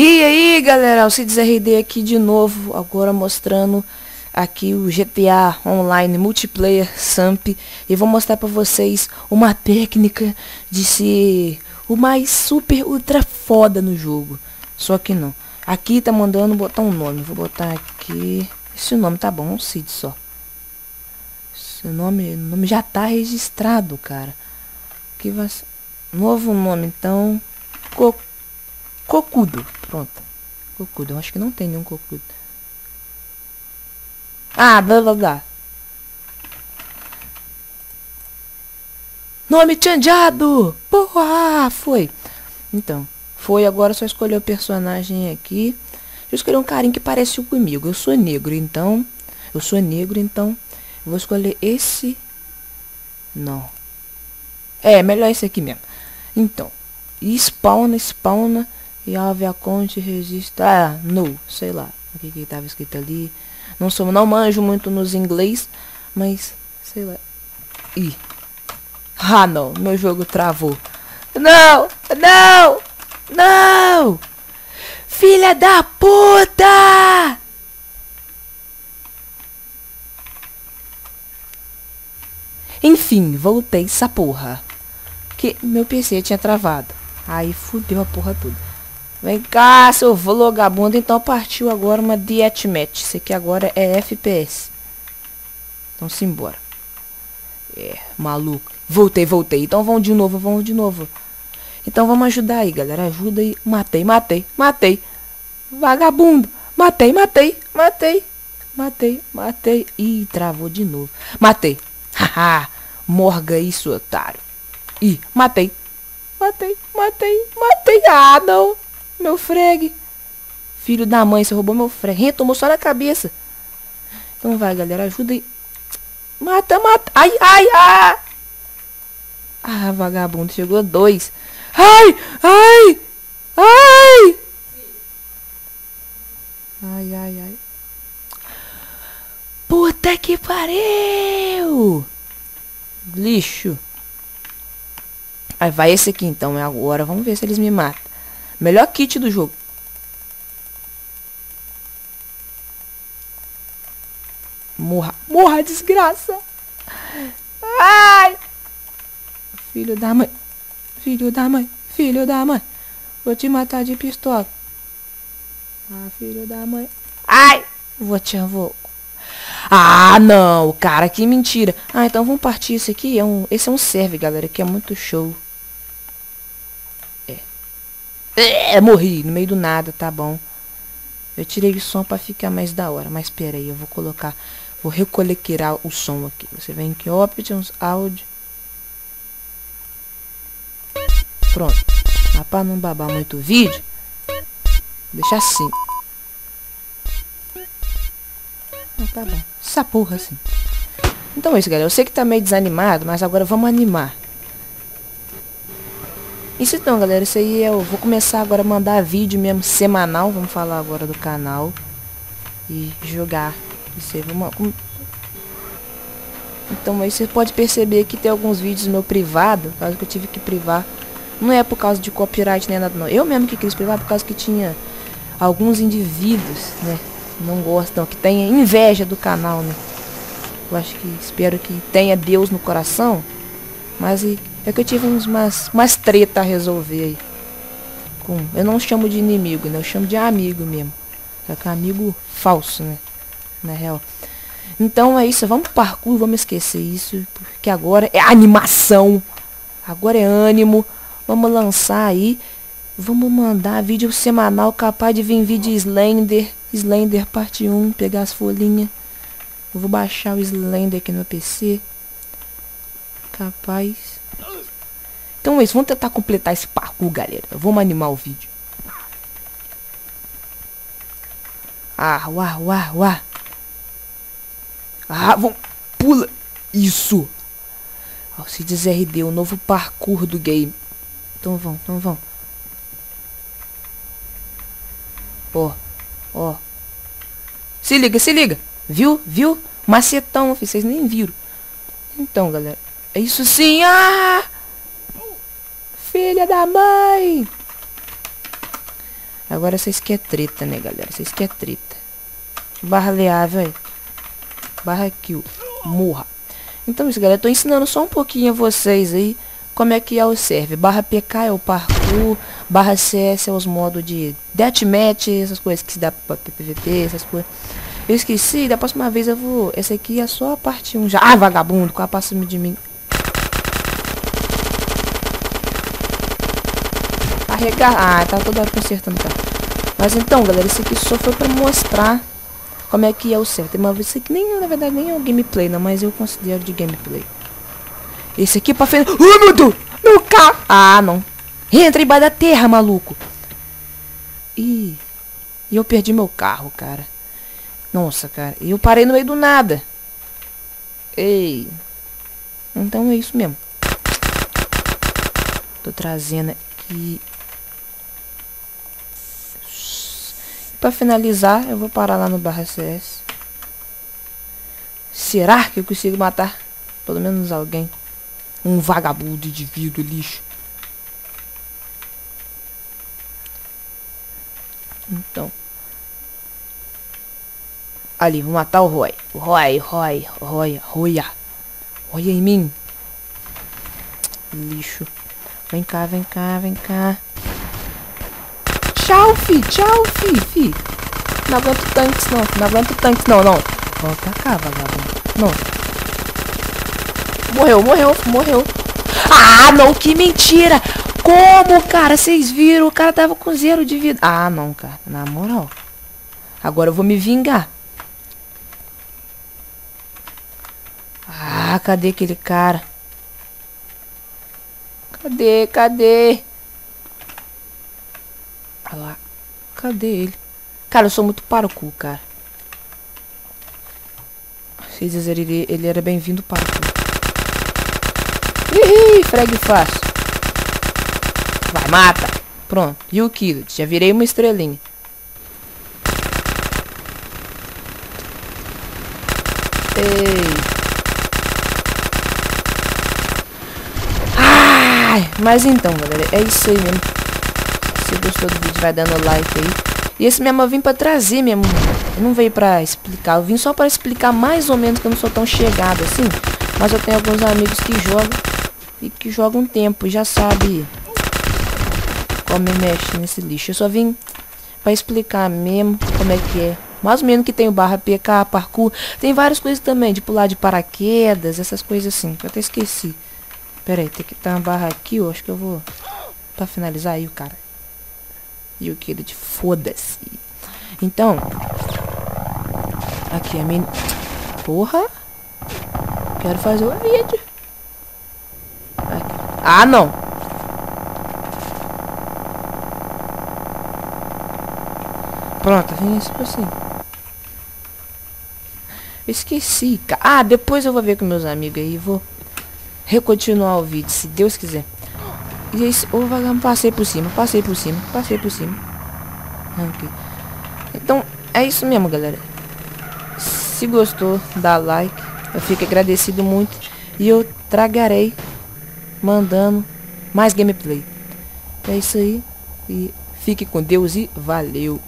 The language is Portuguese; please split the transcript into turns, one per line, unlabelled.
E aí galera, o CidsRD aqui de novo, agora mostrando aqui o GTA Online Multiplayer Samp e vou mostrar para vocês uma técnica de ser o mais super ultra foda no jogo. Só que não. Aqui tá mandando botar um nome, vou botar aqui, esse nome tá bom, Cid só. Esse nome, nome já tá registrado, cara. Que vai novo nome então, Cocudo. Pronto. Cocudo. Eu acho que não tem nenhum cocudo. Ah, blá blá blá. Nome changeado! Porra! Foi. Então, foi. Agora só escolher o personagem aqui. Eu escolhi um carinho que parece comigo. Eu sou negro, então... Eu sou negro, então... Vou escolher esse... Não. É, melhor esse aqui mesmo. Então, spawna, spawna. E ave a conte registra. Ah, no, sei lá. O que que tava escrito ali. Não sou, não manjo muito nos inglês, mas sei lá. Ih. Ah, não, meu jogo travou. Não! Não! Não! Filha da puta! Enfim, voltei essa porra. Que meu PC tinha travado. Aí fudeu a porra toda. Vem cá, seu vagabundo. Então partiu agora uma Deathmatch. Isso aqui agora é FPS. Então simbora. É, maluco. Voltei, voltei. Então vamos de novo, vamos de novo. Então vamos ajudar aí, galera. Ajuda aí. Matei, matei, matei. Vagabundo. Matei, matei, matei. Matei, matei. Ih, travou de novo. Matei. Haha. Morga isso, otário. Ih, matei. Matei, matei, matei. Ah, não. Meu freg. Filho da mãe, você roubou meu freg. Tomou só na cabeça. Então vai, galera. Ajuda aí. Mata, mata. Ai, ai, ai. Ah, vagabundo. Chegou dois. Ai, ai. Ai. Ai, ai, ai. Puta que pariu. Lixo. Aí vai esse aqui então, é agora. Vamos ver se eles me matam. Melhor kit do jogo. Morra. Morra, desgraça. Ai. Filho da mãe. Filho da mãe. Filho da mãe. Vou te matar de pistola. Ah, filho da mãe. Ai. Vou te vou. Ah, não. Cara, que mentira. Ah, então vamos partir esse aqui. É um, esse é um serve, galera, que é muito show. É, morri no meio do nada, tá bom. Eu tirei o som pra ficar mais da hora. Mas pera aí, eu vou colocar... Vou recolequirar o som aqui. Você vem aqui, Options, Audio. Pronto. Mas pra não babar muito o vídeo, deixa assim. Ah, tá bom. Essa porra assim. Então é isso, galera. Eu sei que tá meio desanimado, mas agora vamos animar. Isso então, galera, isso aí eu vou começar agora a mandar vídeo mesmo semanal, vamos falar agora do canal e jogar. Isso aí, vamos, Então aí você pode perceber que tem alguns vídeos meu privado, causa que eu tive que privar. Não é por causa de copyright nem nada não. Eu mesmo que quis privar por causa que tinha alguns indivíduos, né, não gostam, que tem inveja do canal, né. Eu acho que espero que tenha Deus no coração, mas e é que eu tive uns, umas, umas treta a resolver aí. Com, eu não chamo de inimigo, né? Eu chamo de amigo mesmo. Só que é um amigo falso, né? Na real. Então é isso, vamos pro parkour, vamos esquecer isso. Porque agora é animação. Agora é ânimo. Vamos lançar aí. Vamos mandar vídeo semanal capaz de vir vídeo Slender. Slender parte 1, pegar as folhinhas. Vou baixar o Slender aqui no PC. Capaz. Então é isso, vamos tentar completar esse parkour, galera. Vamos animar o vídeo. Ah, uá, uá, uá. Ah, vamos. Pula. Isso. Alcides RD, o novo parkour do game. Então vão, então vão. Ó, ó. Se liga, se liga. Viu? Viu? Macetão, vocês nem viram. Então, galera. É isso sim. Ah! Filha da mãe! Agora vocês querem treta, né, galera? Vocês querem treta. Barra leável aí. Barra kill. Morra. Então isso, galera. Eu tô ensinando só um pouquinho a vocês aí como é que é o serve. Barra PK é o parkour. Barra CS é os modos de deathmatch, essas coisas que se dá pra PVP, essas coisas. Eu esqueci, da próxima vez eu vou... Essa aqui é só a parte 1 já. Ah, vagabundo, quase passa de mim. Carregar. Ah, tá toda hora consertando, tá. Mas então, galera, isso aqui só foi pra mostrar como é que é o certo. Mas isso aqui nem, na verdade, nem é o gameplay, não, mas eu considero de gameplay. Esse aqui é pra frente. Oh, meu Deus! Meu carro! Ah, não. Entra embaixo da terra, maluco. Ih. E eu perdi meu carro, cara. Nossa, cara. E eu parei no meio do nada. Ei. Então é isso mesmo. Tô trazendo aqui Pra finalizar, eu vou parar lá no barra CS. Será que eu consigo matar pelo menos alguém? Um vagabundo vidro lixo. Então. Ali, vou matar o Roy. Roy, Roy, Roy, Roya. Roya em mim. Lixo. Vem cá, vem cá, vem cá. Tchau, fi. Tchau, fi, fi. Não aguento tanques, não. Não aguento tanques, não, não. Volta cá, vagabundo. Não. Morreu, morreu, morreu. Ah, não, que mentira. Como, cara? Vocês viram? O cara tava com zero de vida. Ah, não, cara. Na moral. Agora eu vou me vingar. Ah, cadê aquele cara? Cadê, cadê? Lá. Cadê ele? Cara, eu sou muito parkour, cara. Vocês dizer ele, ele era bem-vindo para Ih, frag fácil. Vai, mata. Pronto. E o kill? Já virei uma estrelinha. Ei. Ai, mas então, galera, é isso aí mesmo você gostou do vídeo, vai dando like aí. E esse mesmo eu vim pra trazer mesmo. Eu não veio pra explicar. Eu vim só pra explicar mais ou menos que eu não sou tão chegado assim. Mas eu tenho alguns amigos que jogam. E que jogam tempo. E já sabe como mexe nesse lixo. Eu só vim pra explicar mesmo como é que é. Mais ou menos que tem o barra PK, parkour. Tem várias coisas também. De pular de paraquedas. Essas coisas assim. Que eu até esqueci. Pera aí, tem que estar uma barra aqui. Eu acho que eu vou... Pra finalizar aí o cara. E o que de foda-se. Então. Aqui a minha. Porra. Quero fazer o vídeo. Aqui. Ah, não. Pronto, vem isso assim. Esqueci. Ah, depois eu vou ver com meus amigos aí. Vou recontinuar o vídeo, se Deus quiser. E esse, o vagabundo passei por cima, passei por cima, passei por cima. Okay. Então, é isso mesmo, galera. Se gostou, dá like. Eu fico agradecido muito. E eu tragarei mandando mais gameplay. É isso aí. E fique com Deus e valeu.